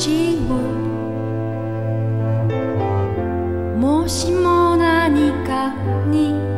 ちをもしも何かに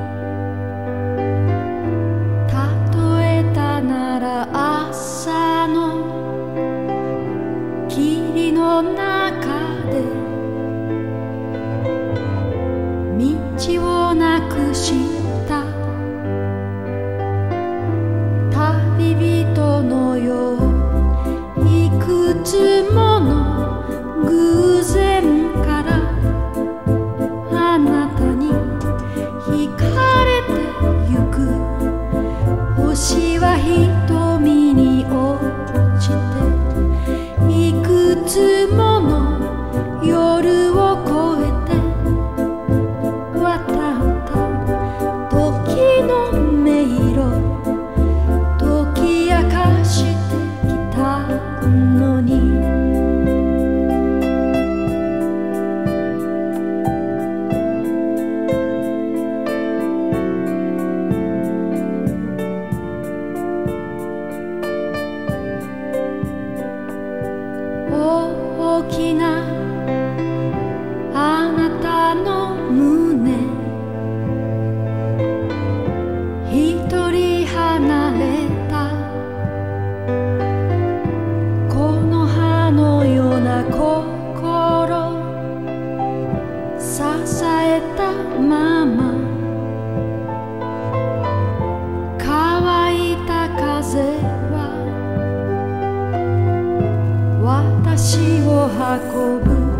足を運ぶ。